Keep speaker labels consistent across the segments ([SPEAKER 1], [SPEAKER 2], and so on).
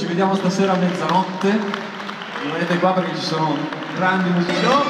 [SPEAKER 1] ci vediamo stasera a mezzanotte. Rimanete qua perché ci sono grandi musicisti.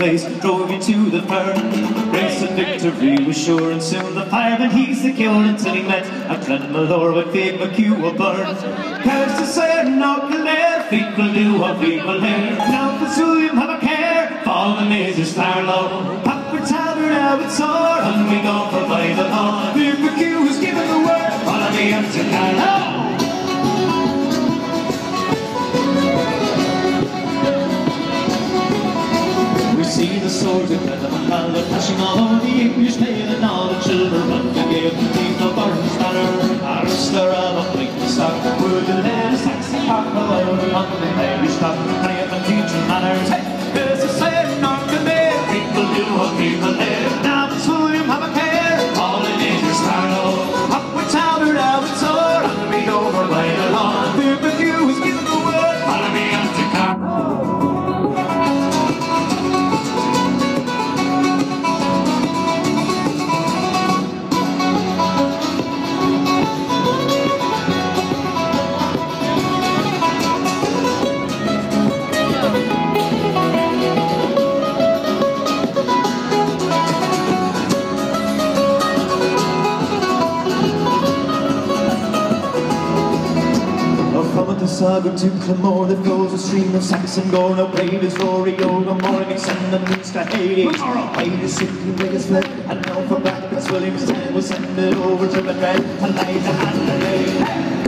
[SPEAKER 1] Place drove you to the fern. Race of victory was sure and soon the fireman he's the killer until he met a friend Glenmalure with Big McHugh O'Byrne. Curse the certain Knockalair, feet will do what we will hear. Now Fitzwilliam have a care, fallen is his star low. Swords Glenmalure flashing all over the English mail and all the children run to beneath the burns banner. Arrester of a fleet stock, would the little Saxon cock on the Irish top, and I have manners. Hey, there's a saying on the day, people do what people from to Clonmore, there flows a stream of Saxon gore. No brave is Rory, Yoga, Morgan, send them means to Hades. Hades, sinking with his fled, and now for Rapids, Williams, and we'll send it over to Madrid, and light the hand of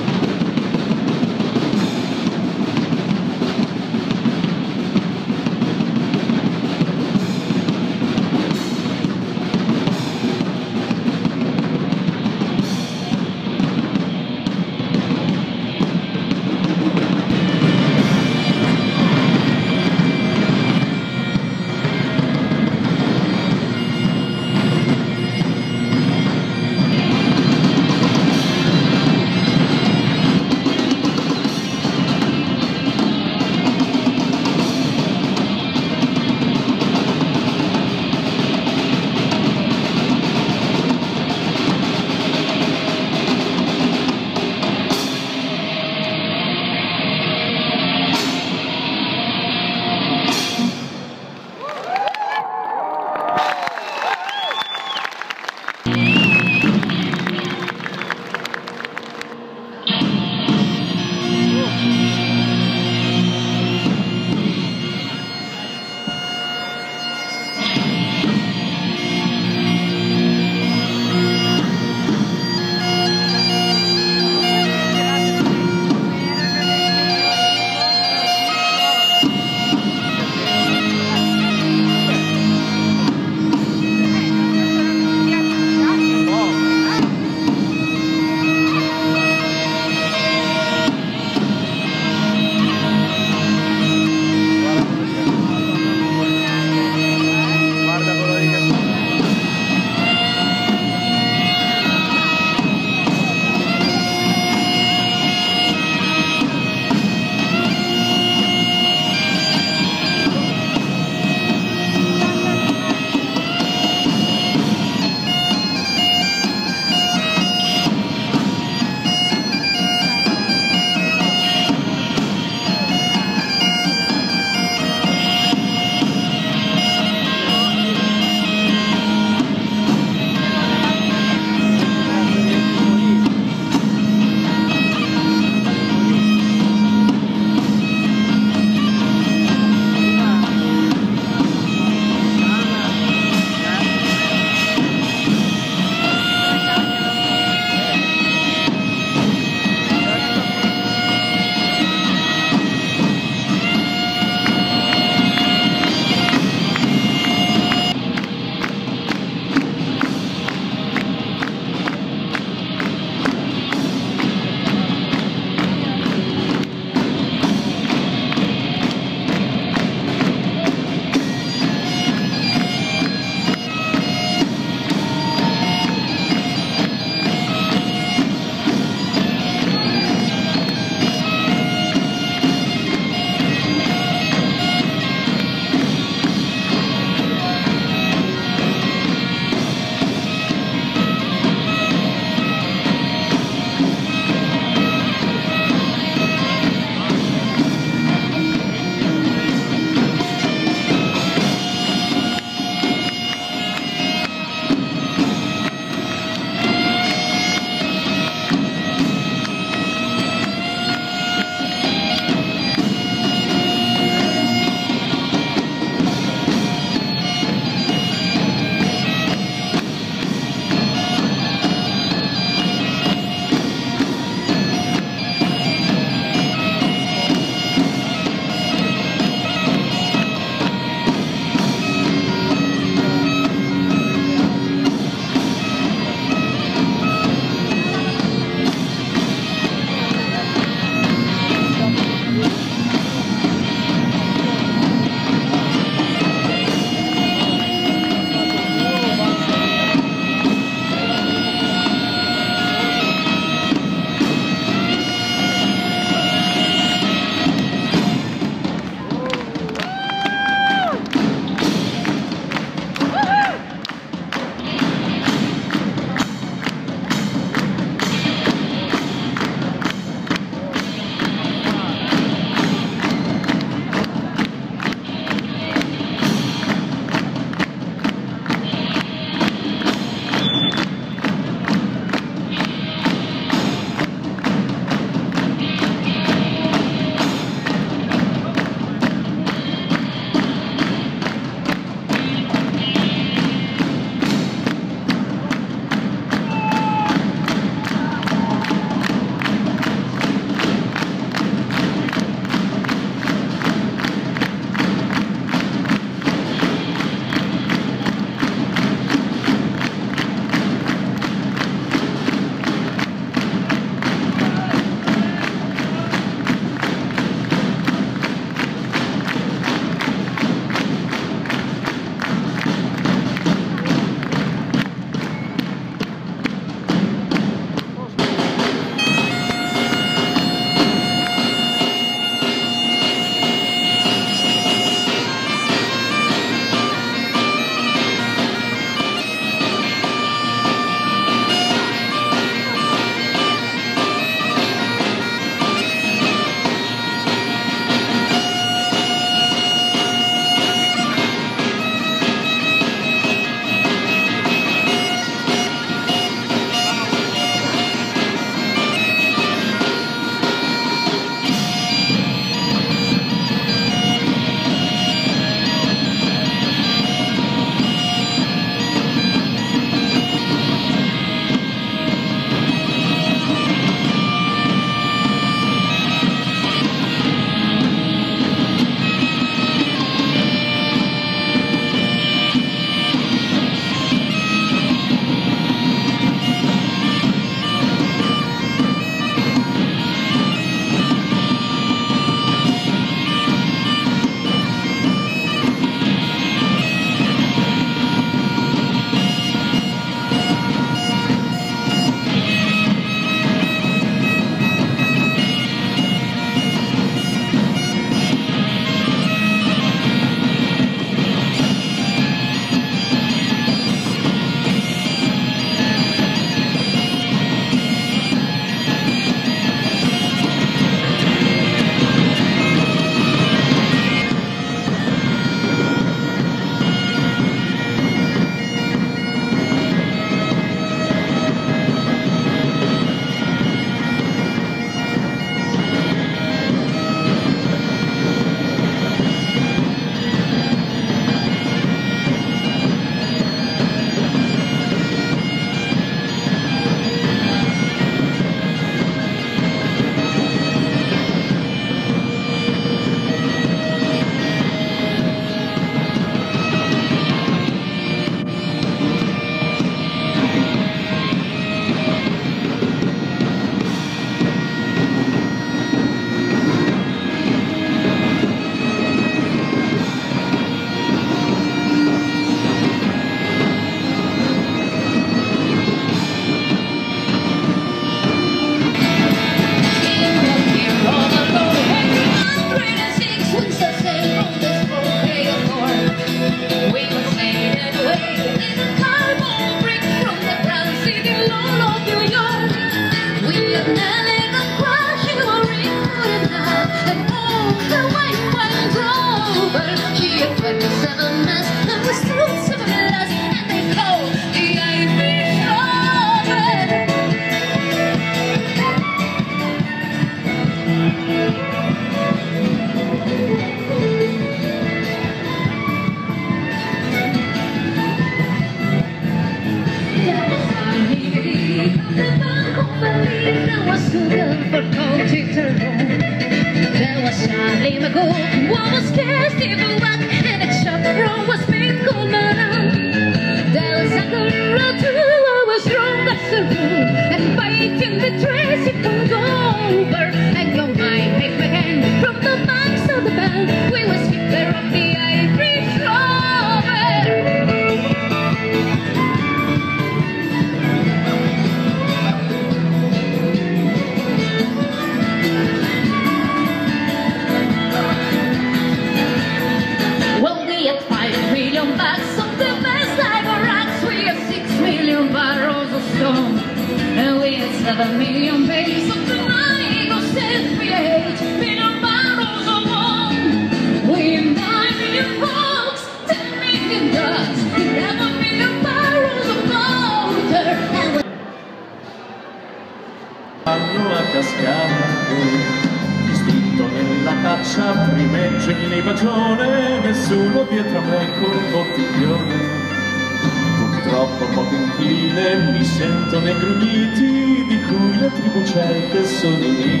[SPEAKER 1] né mi sento né grugniti di cui le tribù certe sono i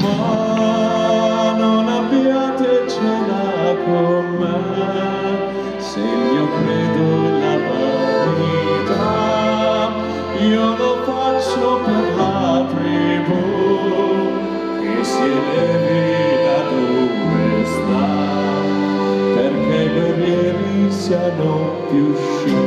[SPEAKER 1] ma non abbiate cena con me se io credo la vanità io lo faccio per la tribù che si elevi da dove sta perché i guerrieri siano più
[SPEAKER 2] sciolti